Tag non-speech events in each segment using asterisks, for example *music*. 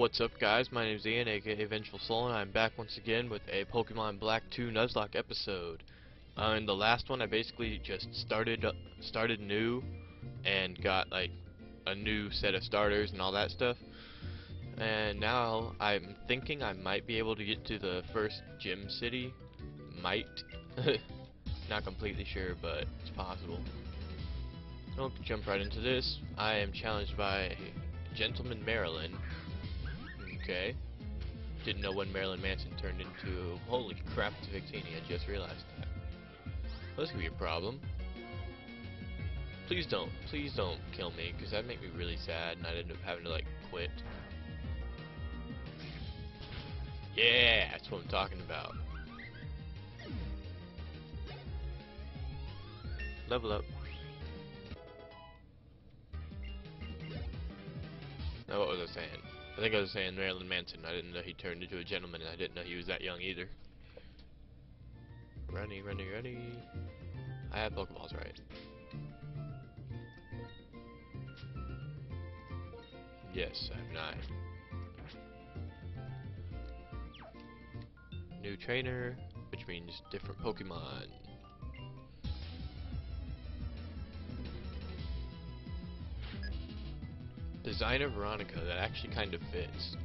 What's up guys, my name is Ian aka Vengeful Soul and I'm back once again with a Pokemon Black 2 Nuzlocke episode. Uh, in the last one I basically just started started new and got like a new set of starters and all that stuff. And now I'm thinking I might be able to get to the first gym city. Might. *laughs* Not completely sure, but it's possible. So jump right into this. I am challenged by Gentleman Marilyn Okay. Didn't know when Marilyn Manson turned into... Holy crap, it's Victini. I just realized that. Well, this could be a problem. Please don't. Please don't kill me, because that'd make me really sad, and I'd end up having to, like, quit. Yeah, that's what I'm talking about. Level up. Now, what was I saying? I think I was saying Marilyn Manson. I didn't know he turned into a gentleman, and I didn't know he was that young either. Runny, runny, runny. I have Pokeballs right. Yes, I have nine. New trainer, which means different Pokemon. Designer Veronica, that actually kind of fits.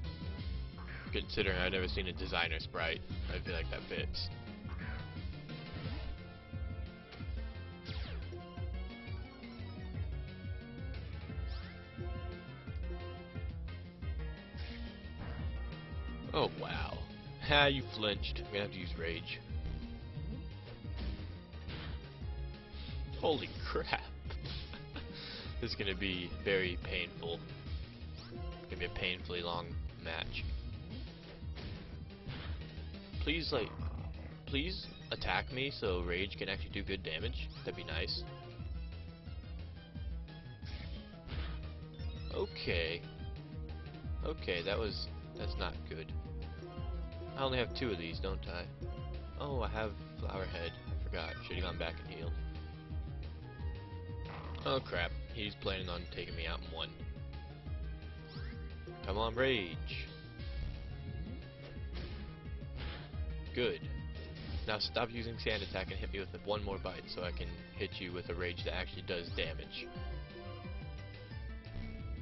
Considering I've never seen a designer sprite, I feel like that fits. Oh wow. Ha, you flinched. I'm gonna have to use rage. Holy *laughs* crap. *laughs* This is gonna be very painful. Gonna be a painfully long match. Please, like, please attack me so Rage can actually do good damage. That'd be nice. Okay. Okay, that was, that's not good. I only have two of these, don't I? Oh, I have Flower Head. I forgot. Should've gone back and healed. Oh crap. He's planning on taking me out in one. Come on, Rage. Good. Now stop using Sand Attack and hit me with one more bite so I can hit you with a Rage that actually does damage.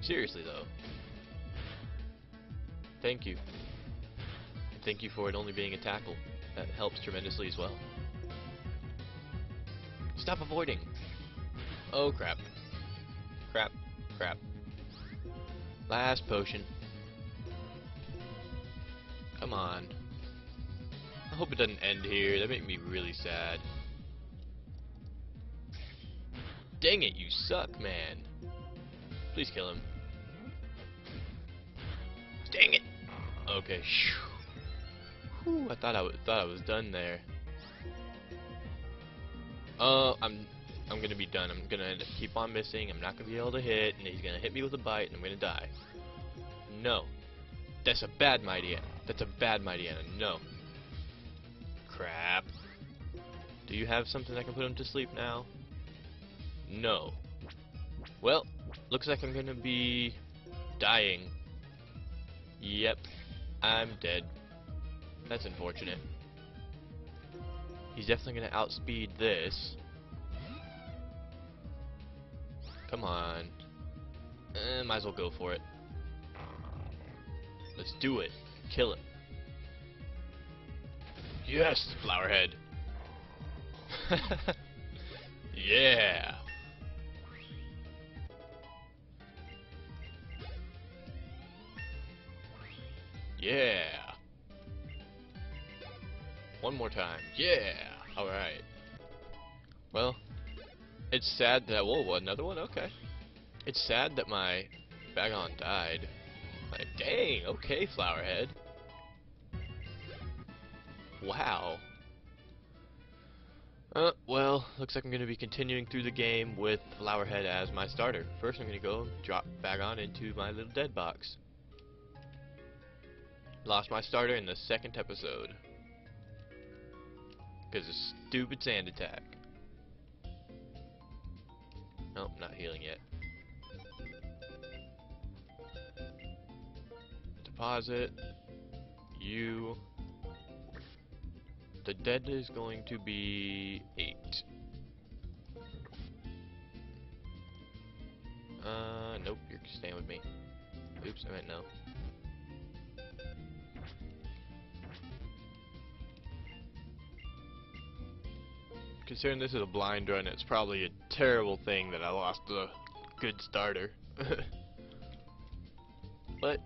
Seriously though. Thank you. thank you for it only being a tackle. That helps tremendously as well. Stop avoiding! Oh crap crap, crap. Last potion. Come on. I hope it doesn't end here. That made me really sad. Dang it, you suck, man. Please kill him. Dang it. Okay. Whew, I thought I thought I was done there. Uh, I'm I'm gonna be done. I'm gonna keep on missing. I'm not gonna be able to hit, and he's gonna hit me with a bite, and I'm gonna die. No. That's a bad Mightyena. That's a bad Mightyena. No. Crap. Do you have something that can put him to sleep now? No. Well, looks like I'm gonna be dying. Yep. I'm dead. That's unfortunate. He's definitely gonna outspeed this. Come on. Eh, might as well go for it. Let's do it. Kill it. Yes, Flowerhead. *laughs* yeah. Yeah. One more time. Yeah. Alright. Well, it's sad that whoa, another one? Okay. It's sad that my Bagon died. Like, dang, okay, Flowerhead. Wow. Uh, well, looks like I'm going to be continuing through the game with Flowerhead as my starter. First, I'm going to go drop Bagon into my little dead box. Lost my starter in the second episode. Because of stupid sand attack. Nope, not healing yet. deposit. You. The dead is going to be 8. Uh, nope, you're staying with me. Oops, I meant no. Considering this is a blind run, it's probably a terrible thing that I lost a good starter. *laughs* but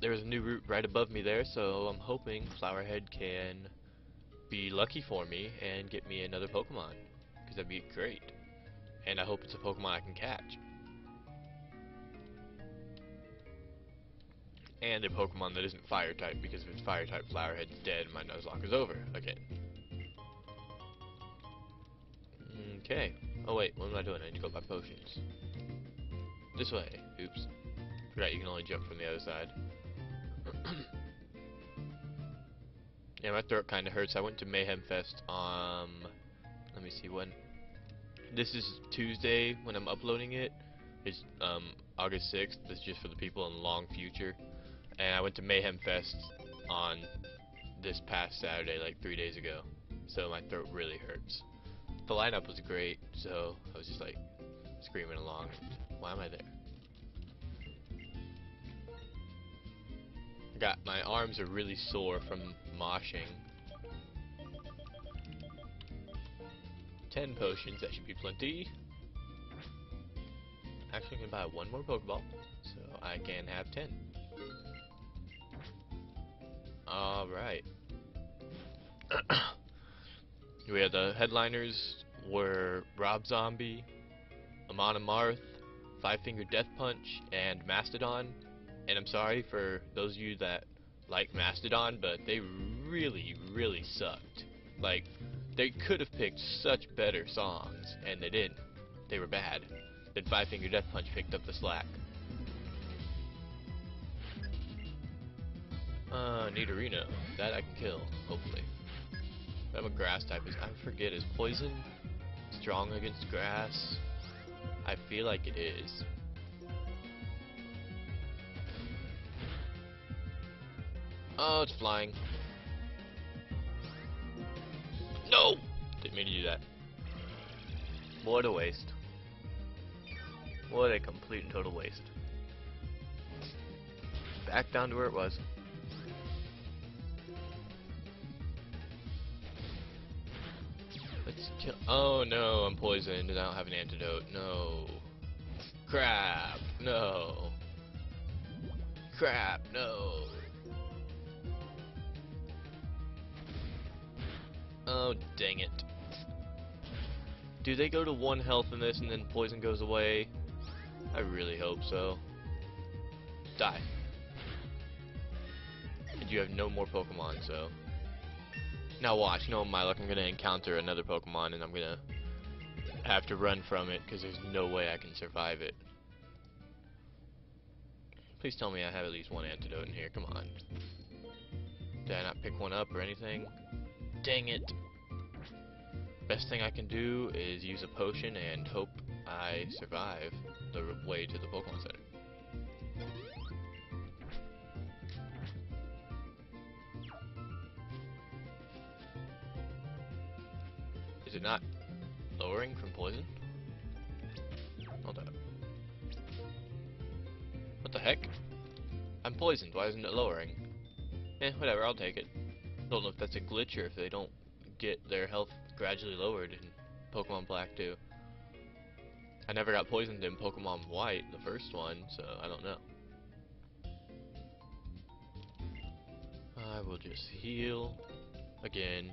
there's a new route right above me there, so I'm hoping Flowerhead can be lucky for me and get me another Pokemon. Because that'd be great. And I hope it's a Pokemon I can catch. And a Pokemon that isn't Fire type, because if it's Fire type, Flowerhead's dead and my Nuzlocke is over again. Okay. Oh wait, what am I doing? I need to go buy potions. This way. Oops. Forgot you can only jump from the other side. *clears throat* yeah, my throat kind of hurts. I went to Mayhem Fest um, let me see when. This is Tuesday when I'm uploading it. It's um August 6th. This is just for the people in the long future. And I went to Mayhem Fest on this past Saturday, like three days ago. So my throat really hurts the lineup was great, so I was just like screaming along. Why am I there? I got my arms are really sore from moshing. Ten potions, that should be plenty. Actually, I'm buy one more Pokeball, so I can have ten. Alright. *clears throat* we had the headliners were Rob Zombie, Amon Amarth, Five Finger Death Punch, and Mastodon. And I'm sorry for those of you that like Mastodon, but they really, really sucked. Like, they could have picked such better songs, and they didn't. They were bad. Then Five Finger Death Punch picked up the slack. Uh, Nidorino. That I can kill, hopefully. I'm a grass type. I forget, is poison strong against grass? I feel like it is. Oh, it's flying. No! Didn't mean to do that. What a waste. What a complete and total waste. Back down to where it was. Kill oh no, I'm poisoned and I don't have an antidote. No. Crap. No. Crap. No. Oh, dang it. Do they go to one health in this and then poison goes away? I really hope so. Die. And you have no more Pokemon, so... Now watch, no my luck, I'm gonna encounter another Pokemon and I'm gonna have to run from it because there's no way I can survive it. Please tell me I have at least one antidote in here, come on. Did I not pick one up or anything? Dang it! Best thing I can do is use a potion and hope I survive the way to the Pokemon Center. It not lowering from poison? Hold up. What the heck? I'm poisoned, why isn't it lowering? Eh, whatever, I'll take it. Don't know if that's a glitch or if they don't get their health gradually lowered in Pokemon Black 2. I never got poisoned in Pokemon White, the first one, so I don't know. I will just heal again.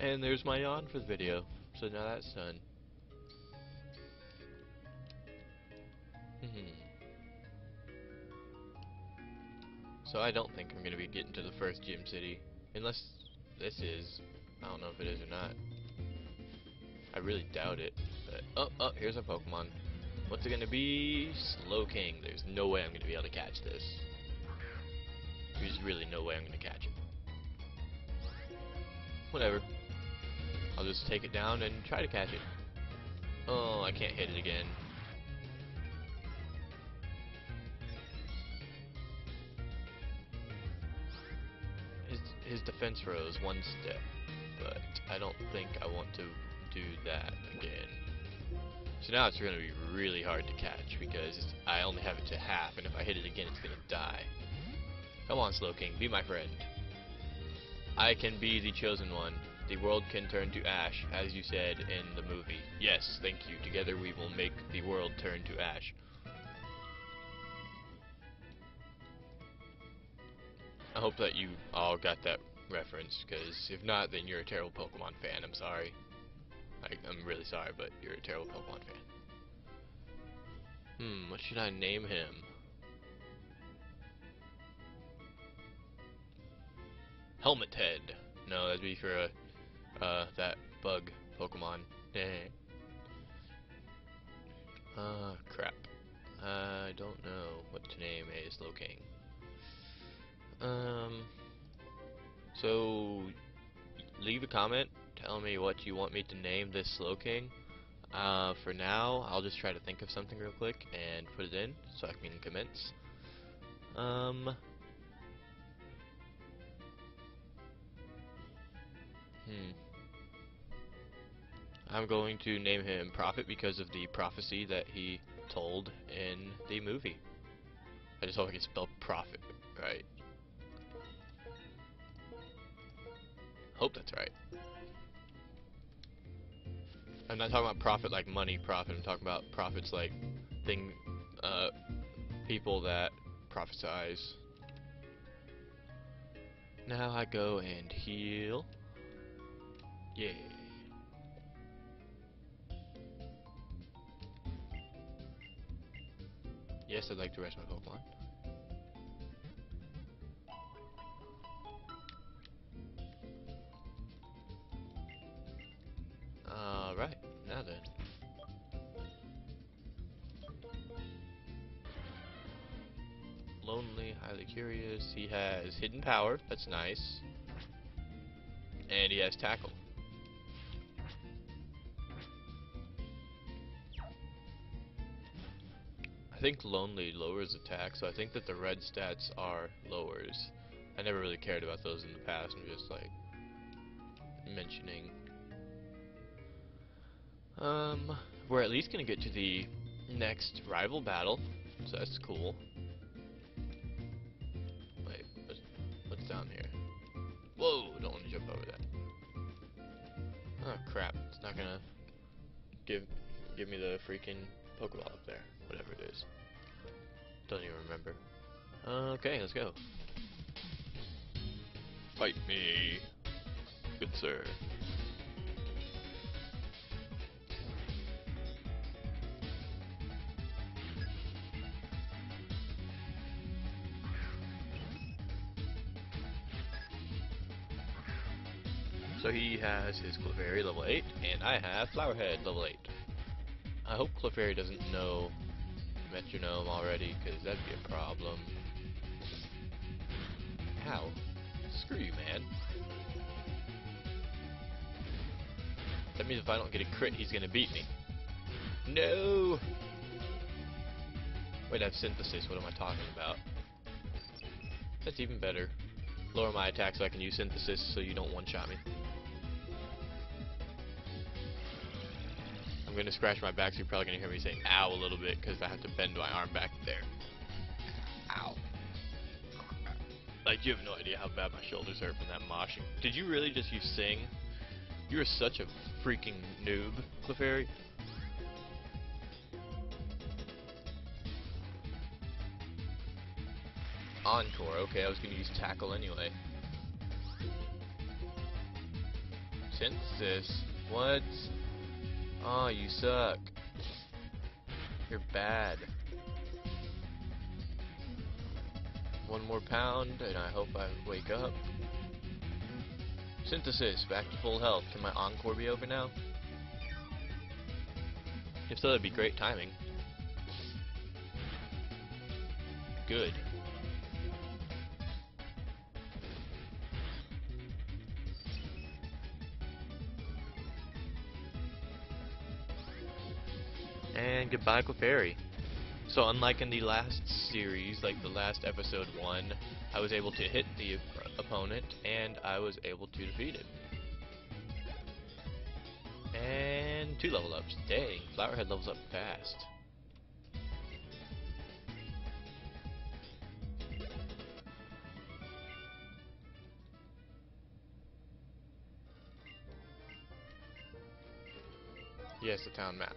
And there's my yawn for the video. So now that's done. Hmm. so I don't think I'm going to be getting to the first gym city. Unless this is. I don't know if it is or not. I really doubt it. But, oh, oh, here's a Pokemon. What's it going to be? Slowking. There's no way I'm going to be able to catch this. There's really no way I'm going to catch it. Whatever. I'll just take it down and try to catch it. Oh, I can't hit it again. His his defense rose one step, but I don't think I want to do that again. So now it's going to be really hard to catch because I only have it to half, and if I hit it again, it's going to die. Come on, Slowking, be my friend. I can be the chosen one. The world can turn to ash, as you said in the movie. Yes, thank you. Together we will make the world turn to ash. I hope that you all got that reference, because if not, then you're a terrible Pokemon fan. I'm sorry. I, I'm really sorry, but you're a terrible Pokemon fan. Hmm, what should I name him? Helmet Head. No, that'd be for a, uh, that bug Pokemon. Uh, crap. I don't know what to name a Slowking. Um, so, leave a comment telling me what you want me to name this Slowking. Uh, for now, I'll just try to think of something real quick and put it in so I can commence. Um, Hmm. I'm going to name him Prophet because of the prophecy that he told in the movie. I just hope I can spell Prophet right. Hope that's right. I'm not talking about profit like money profit. I'm talking about profits like thing, uh, people that prophesize. Now I go and heal. Yeah. Yes, I'd like to rest my Pokemon. Alright, now then. Lonely, highly curious. He has hidden power, that's nice. And he has tackle. I think Lonely lowers attack, so I think that the red stats are lowers. I never really cared about those in the past, I'm just like mentioning. Um, we're at least gonna get to the next rival battle, so that's cool. Wait, what's, what's down here? Whoa, don't want to jump over that. Oh crap, it's not gonna give give me the freaking Pokeball up there whatever it is. Don't even remember. Okay, let's go. Fight me, good sir. So he has his Clefairy level 8, and I have Flowerhead level 8. I hope Clefairy doesn't know metronome already, because that'd be a problem. Ow. Screw you, man. That means if I don't get a crit, he's gonna beat me. No! Wait, I have synthesis. What am I talking about? That's even better. Lower my attack so I can use synthesis so you don't one-shot me. Gonna scratch my back, so you're probably gonna hear me say ow a little bit, because I have to bend my arm back there. Ow. Like, you have no idea how bad my shoulders hurt from that moshing. Did you really just use sing? You are such a freaking noob, Clefairy. Encore, okay, I was gonna use tackle anyway. Synthesis? What? Oh, you suck. You're bad. One more pound, and I hope I wake up. Synthesis, back to full health. Can my encore be over now? If so, that'd be great timing. Good. And goodbye, Clefairy. So unlike in the last series, like the last episode 1, I was able to hit the op opponent, and I was able to defeat it. And two level ups. Dang, Flowerhead levels up fast. Yes, the town map.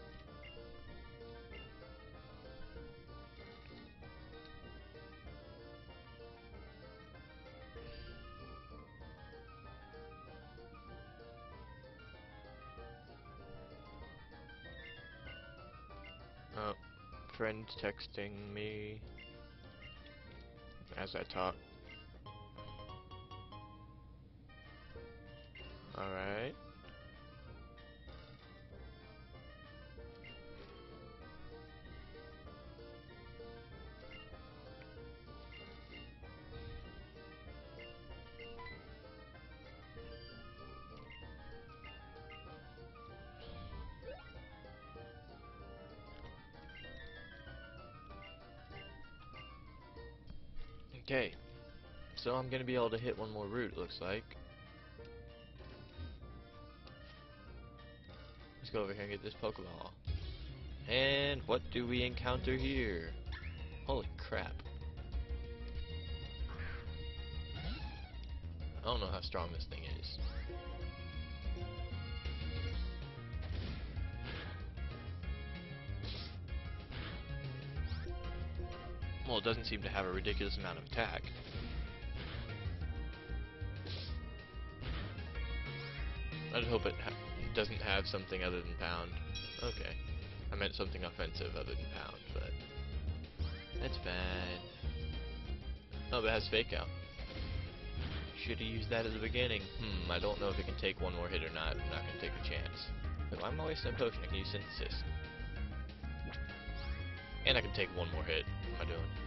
Texting me as I talk. So I'm gonna be able to hit one more route, looks like. Let's go over here and get this Pokeball. And what do we encounter here? Holy crap. I don't know how strong this thing is. Well, it doesn't seem to have a ridiculous amount of attack. I just hope it ha doesn't have something other than pound. Okay. I meant something offensive other than pound, but... That's bad. Oh, but it has fake out. Should have used that at the beginning. Hmm, I don't know if it can take one more hit or not. I'm not going to take a chance. But why am I wasting a potion? I can use synthesis. And I can take one more hit. What am I doing?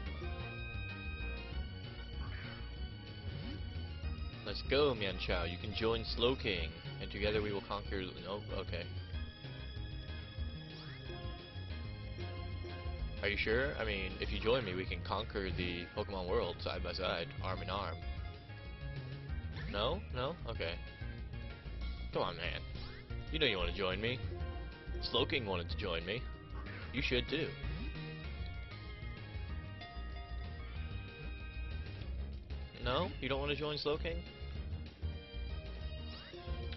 Let's go, Mienshao. You can join Slowking, and together we will conquer... Nope, oh, okay. Are you sure? I mean, if you join me, we can conquer the Pokemon world side by side, arm in arm. No? No? Okay. Come on, man. You know you want to join me. Slowking wanted to join me. You should too. No? You don't want to join Slowking?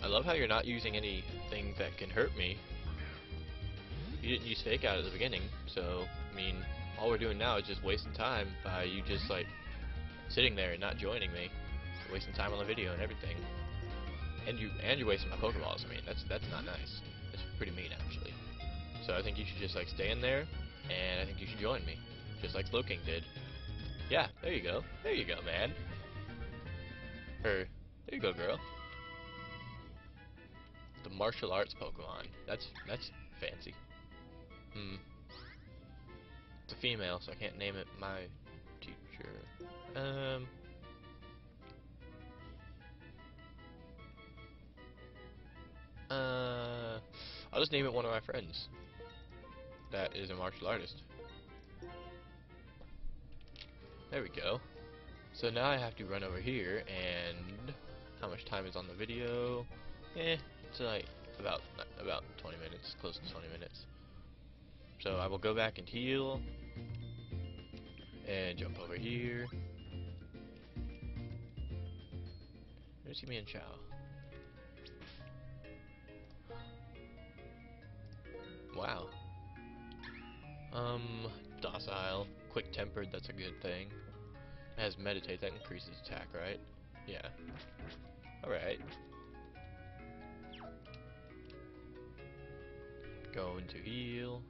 I love how you're not using anything that can hurt me. You didn't use Fake Out at the beginning, so, I mean, all we're doing now is just wasting time by you just, like, sitting there and not joining me. You're wasting time on the video and everything. And you and you're wasting my Pokeballs. I mean, that's that's not nice. It's pretty mean, actually. So I think you should just, like, stay in there, and I think you should join me. Just like Slowking did. Yeah, there you go. There you go, man. Or, there you go, girl. Martial arts Pokemon. That's that's fancy. Hmm. It's a female, so I can't name it my teacher. Um. Uh, I'll just name it one of my friends. That is a martial artist. There we go. So now I have to run over here and how much time is on the video? Eh, it's like about about 20 minutes, close to 20 minutes. So I will go back and heal and jump over here. Where's Mienshao? Wow. Um, docile, quick-tempered, that's a good thing. It has meditate, that increases attack, right? Yeah. Alright. Going to heal.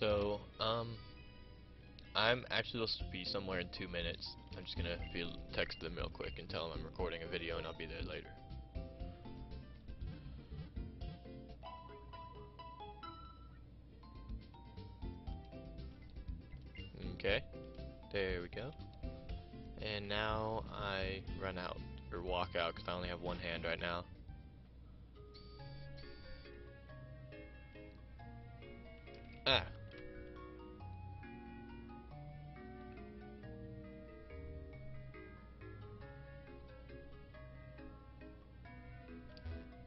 So, um, I'm actually supposed to be somewhere in two minutes. I'm just gonna text them real quick and tell them I'm recording a video and I'll be there later. Okay, there we go. And now I run out, or walk out, because I only have one hand right now. Ah.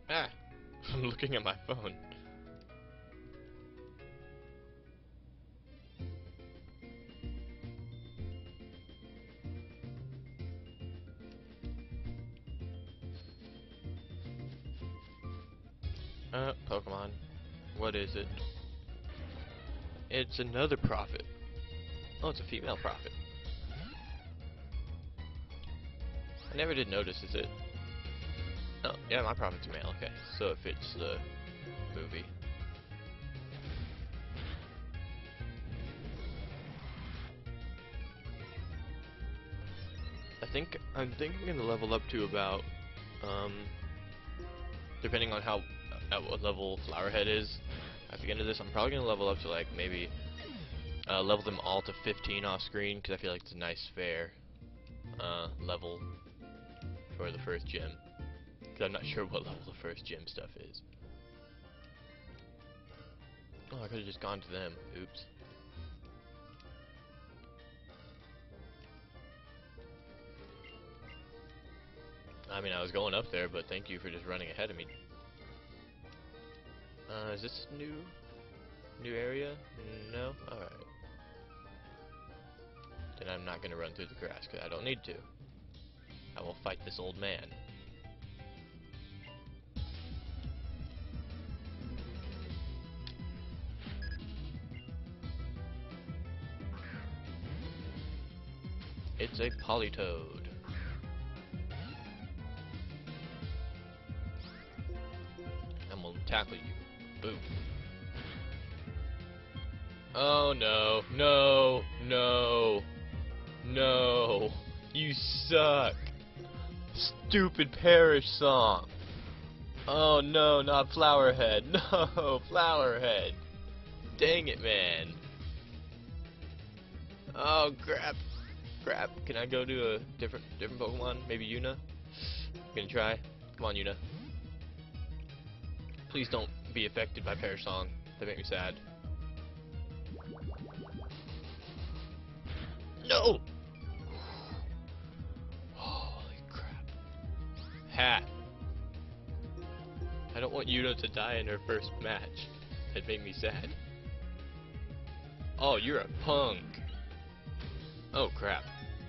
Ah. *laughs* I'm looking at my phone. It's another prophet. Oh, it's a female prophet. I never did notice, is it? Oh, yeah, my prophet's male, okay. So it fits the movie. I think, I'm thinking I'm gonna level up to about, um, depending on how, at what level Flowerhead is, the end of this, I'm probably gonna level up to like, maybe, uh, level them all to 15 off screen, because I feel like it's a nice, fair, uh, level for the first gym. Because I'm not *laughs* sure what level the first gym stuff is. Oh, I could have just gone to them. Oops. I mean, I was going up there, but thank you for just running ahead of me. Uh, is this new? New area? No? Alright. Then I'm not gonna run through the grass, because I don't need to. I will fight this old man. It's a Politoed. I'm gonna tackle you. Boom. Oh no, no, no, no. You suck. Stupid Perish song. Oh no, not Flowerhead. *laughs* No, Flowerhead. Dang it, man. Oh crap. Crap. Can I go to a different different Pokemon? Maybe Yuna? Gonna try? Come on, Yuna. Please don't be affected by Perish song. That make me sad. No! Holy crap. Hat. I don't want Yuna to die in her first match. That'd make me sad. Oh, you're a punk. Oh crap.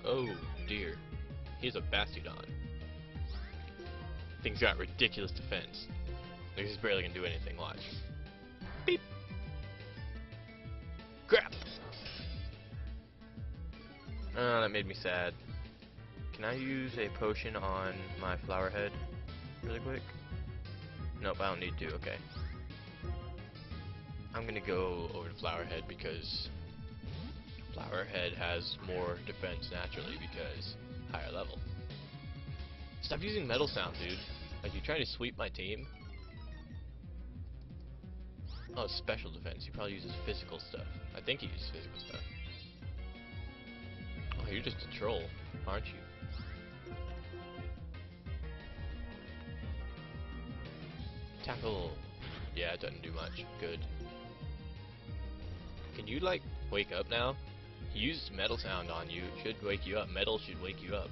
Oh dear. He's a Bastiodon. Thing's got ridiculous defense. Like he's barely gonna do anything, watch. Beep. Crap. Oh, that made me sad. Can I use a potion on my flower head really quick? Nope, I don't need to, okay. I'm gonna go over to Flowerhead because Flowerhead has more defense naturally because higher level. Stop using metal sound, dude. Like, you trying to sweep my team? Oh, special defense. He probably uses physical stuff. I think he uses physical stuff. Oh, you're just a troll, aren't you? Tackle. Yeah, it doesn't do much. Good. Can you, like, wake up now? He used metal sound on you. It should wake you up. Metal should wake you up.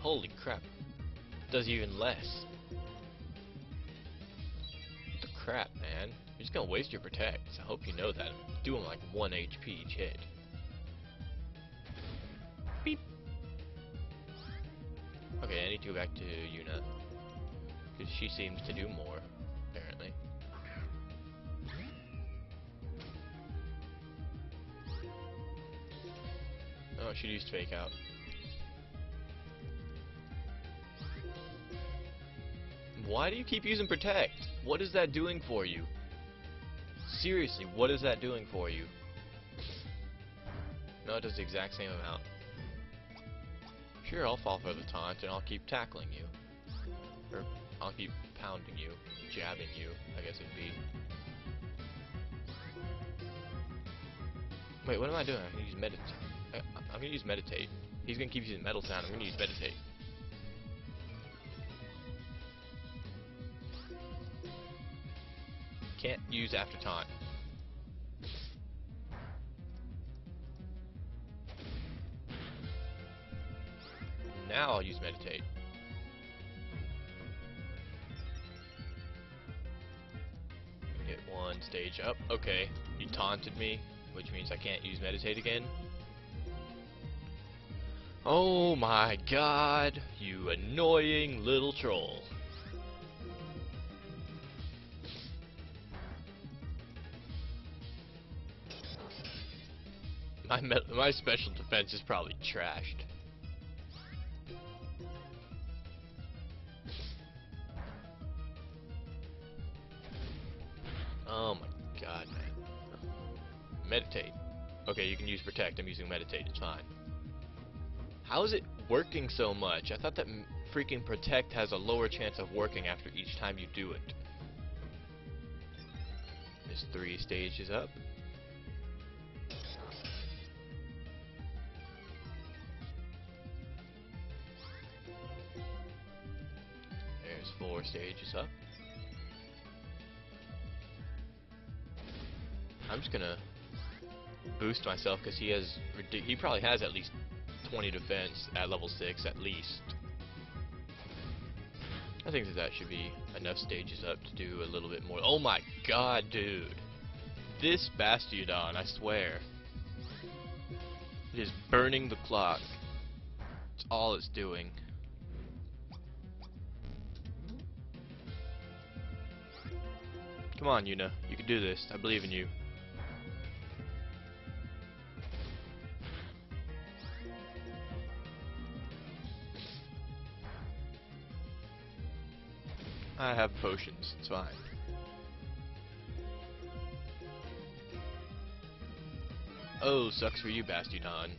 Holy crap. Does even less. Just gonna waste your protects. I hope you know that. I'm doing like 1 HP each hit. Beep. Okay, I need to go back to Yuna. Because she seems to do more, apparently. Oh, she used fake out. Why do you keep using protect? What is that doing for you? Seriously, what is that doing for you? No, it does the exact same amount. Sure, I'll fall for the taunt and I'll keep tackling you. Or I'll keep pounding you, jabbing you, I guess it'd be. Wait, what am I doing? I'm gonna use meditate. Uh, I'm gonna use meditate. He's gonna keep using metal sound. I'm gonna use meditate. use after taunt. Now I'll use meditate. Get one stage up. Okay, you taunted me, which means I can't use meditate again. Oh my god, you annoying little troll. My my special defense is probably trashed. Oh my god, man. Meditate. Okay, you can use protect. I'm using meditate. It's fine. How is it working so much? I thought that freaking protect has a lower chance of working after each time you do it. There's three stages up. There's four stages up. I'm just gonna boost myself because he has he probably has at least 20 defense at level 6 at least. I think that that should be enough stages up to do a little bit more. Oh my god, dude. This Bastiodon, I swear. It is burning the clock. It's all it's doing. Come on, Yuna. You can do this. I believe in you. I have potions, it's fine. Oh, sucks for you, Bastiodon.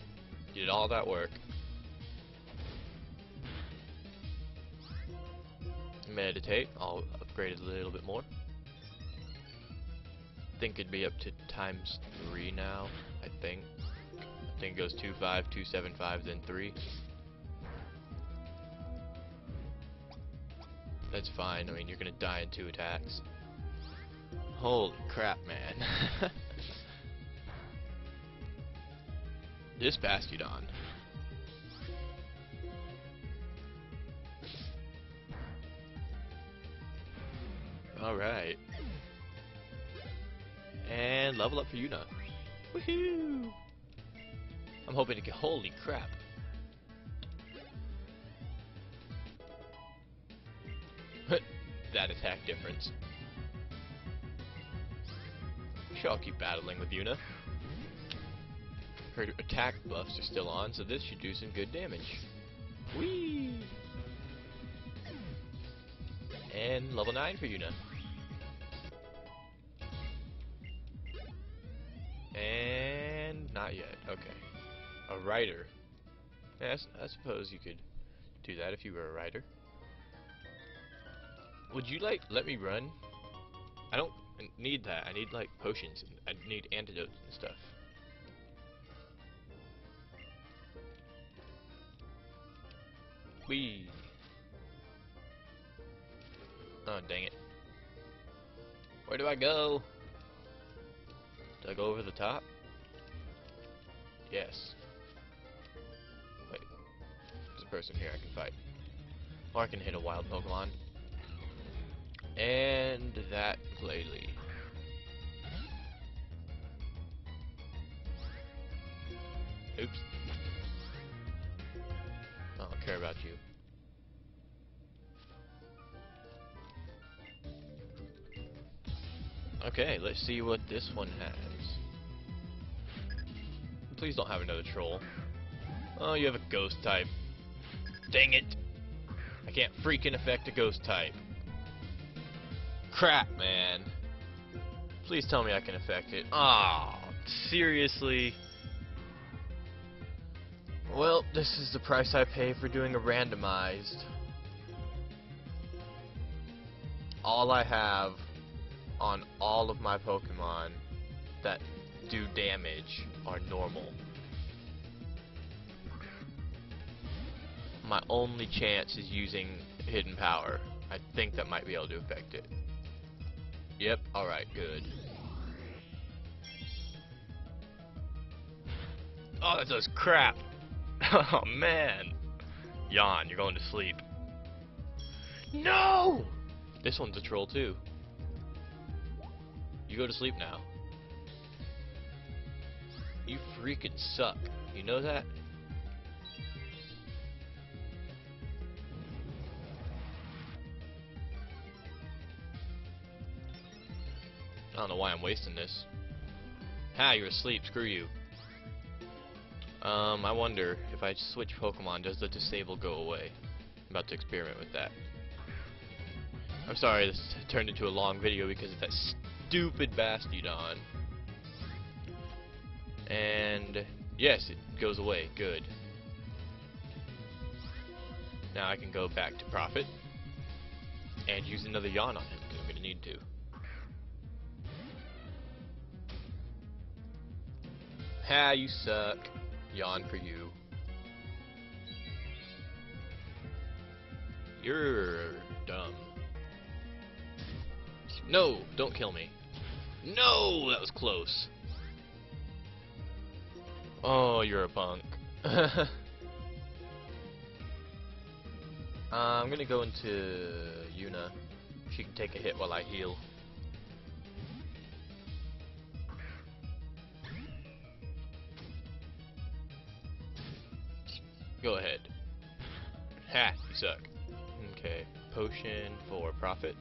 You did all that work. Meditate, I'll upgrade it a little bit more. Think it'd be up to times 3 now, I think. I think it goes 2, 5, 2, 7, 5, then 3. That's fine. I mean, you're gonna die in two attacks. Holy crap, man. *laughs* this Bastiodon. Level up for Yuna. Woohoo! I'm hoping to get. Holy crap. that attack difference. Sure, I'll keep battling with Yuna. Her attack buffs are still on, so this should do some good damage. Whee! And level 9 for Yuna. Yet. Okay. A writer. Yes, I suppose you could do that if you were a writer. Would you like let me run? I don't need that. I need like potions. And I need antidotes and stuff. Wee. Oh dang it. Where do I go? Do I go over the top? Yes. Wait. There's a person here I can fight. Or I can hit a wild Pokemon. And that Glalie. Oops. I don't care about you. Okay, let's see what this one has. Please don't have another troll. Oh, you have a ghost type. Dang it! I can't freaking affect a ghost type. Crap, man. Please tell me I can affect it. Ah, oh, seriously? Well, this is the price I pay for doing a randomized. All I have on all of my Pokemon that do damage are normal. My only chance is using Hidden Power. I think that might be able to affect it. Yep, alright, good. Oh, that does crap. *laughs* oh, man. Yawn, you're going to sleep. No! This one's a troll too. You go to sleep now. You freaking suck. You know that? I don't know why I'm wasting this. Ha, you're asleep. Screw you. Um, I wonder if I switch Pokemon, does the disable go away? I'm about to experiment with that. I'm sorry this turned into a long video because of that stupid Bastiodon. And yes, it goes away. Good. Now I can go back to Profit and use another Yawn on him because I'm going to need to. Ha, you suck. Yawn for you. You're dumb. No, don't kill me. No, that was close. Oh, you're a punk. *laughs* uh, I'm gonna go into Yuna. She can take a hit while I heal. Go ahead. Ha, you suck. Okay, potion for profit.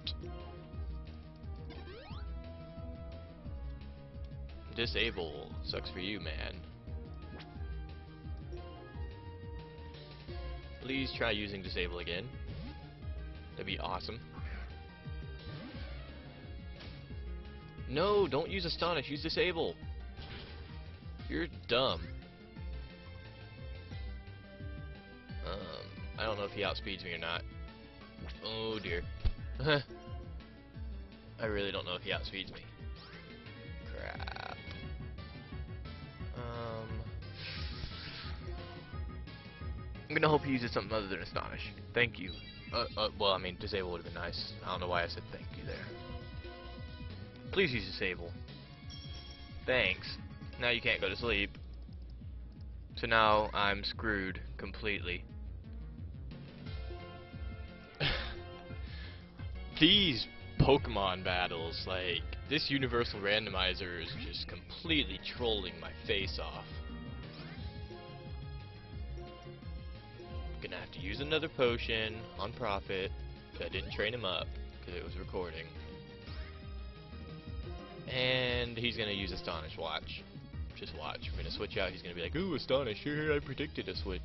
Disable. Sucks for you, man. Please try using disable again. That'd be awesome. No, don't use astonish, use disable. You're dumb. Um, I don't know if he outspeeds me or not. Oh dear. *laughs* I really don't know if he outspeeds me. I'm gonna hope he uses something other than Astonish. Thank you. Uh, uh, well, I mean, Disable would have been nice. I don't know why I said thank you there. Please use Disable. Thanks. Now you can't go to sleep. So now I'm screwed completely. *sighs* These Pokemon battles, like, this universal randomizer is just completely trolling my face off. Gonna have to use another potion on Profit. I didn't train him up because it was recording. And he's gonna use Astonish. Watch. Just watch. We're gonna switch out. He's gonna be like, "Ooh, Astonish! Here, I predicted a switch."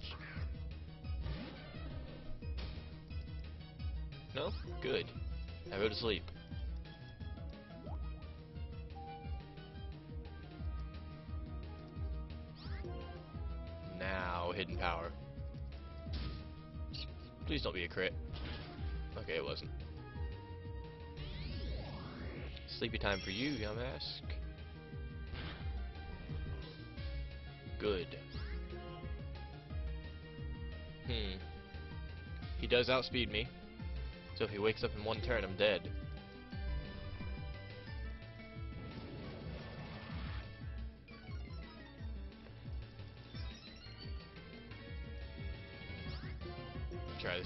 No? Good. I go to sleep. Now, hidden power. Please don't be a crit. Okay, it wasn't. Sleepy time for you, young Yamask. Good. Hmm. He does outspeed me. So if he wakes up in one turn, I'm dead.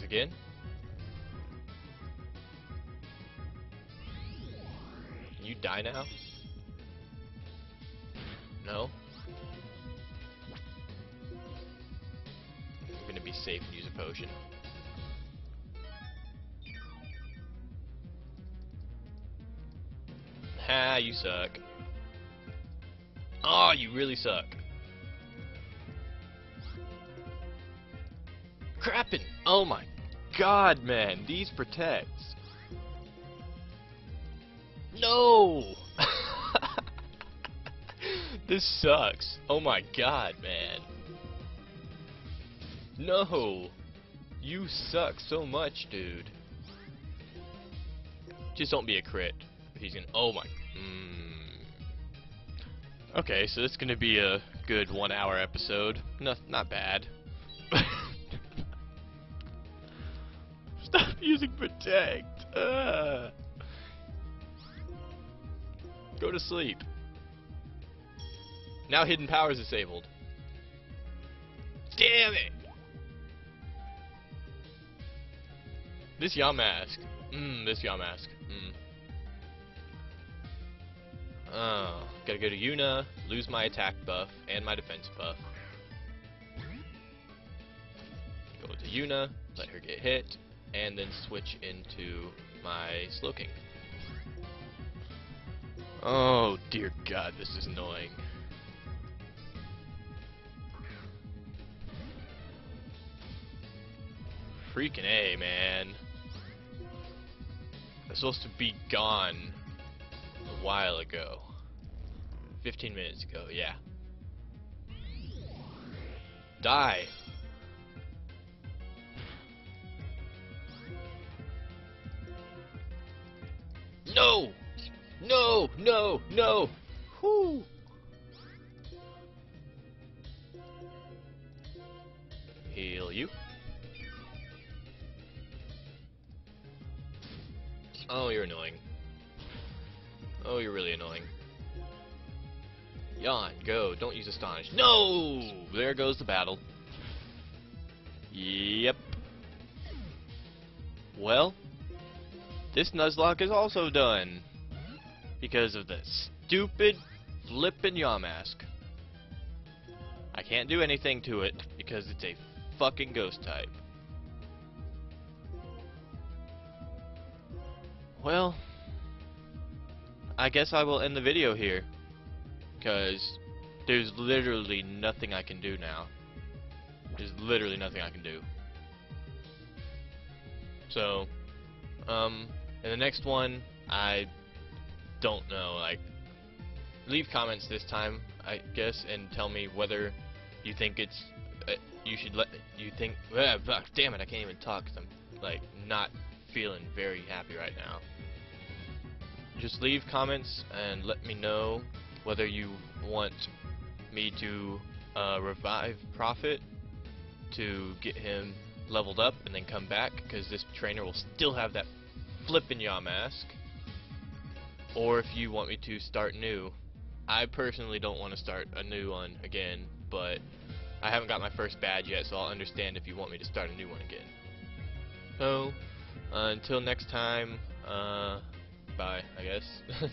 Again. Can you die now? No? I'm gonna be safe and use a potion. Ha, you suck. Oh, you really suck. Crappin'! Oh my god, man, these protects. No! *laughs* this sucks. Oh my god, man. No! You suck so much, dude. Just don't be a crit. He's gonna. Oh my. Mm. Okay, so this is gonna be a good one-hour episode. Not not bad. Using protect. Uh. Go to sleep. Now hidden power is disabled. Damn it! This Yamask. Mmm, this Yamask. Mmm. Oh, gotta go to Yuna, lose my attack buff and my defense buff. Go to Yuna, let her get hit, and then switch into my Slowking. Oh dear god, this is annoying. Freaking A, man. I'm supposed to be gone a while ago. 15 minutes ago, yeah. Die! No! No! No! No! Whoo! Heal you. Oh, you're annoying. Oh, you're really annoying. Yawn, go, don't use Astonish. No! There goes the battle. Yep. Well, this Nuzlocke is also done. Because of the stupid flippin' Yamask. I can't do anything to it because it's a fucking ghost type. Well, I guess I will end the video here. Because there's literally nothing I can do now. There's literally nothing I can do. So, um, in the next one, I don't know, like, leave comments this time, I guess, and tell me whether you think it's, uh, you should let, you think, uh, damn it, I can't even talk, cause I'm, like, not feeling very happy right now. Just leave comments and let me know whether you want me to uh, revive Prophet to get him leveled up and then come back because this trainer will still have that flippin' Yamask or if you want me to start new. I personally don't want to start a new one again but I haven't got my first badge yet so I'll understand if you want me to start a new one again. So uh, until next time uh, bye I guess *laughs*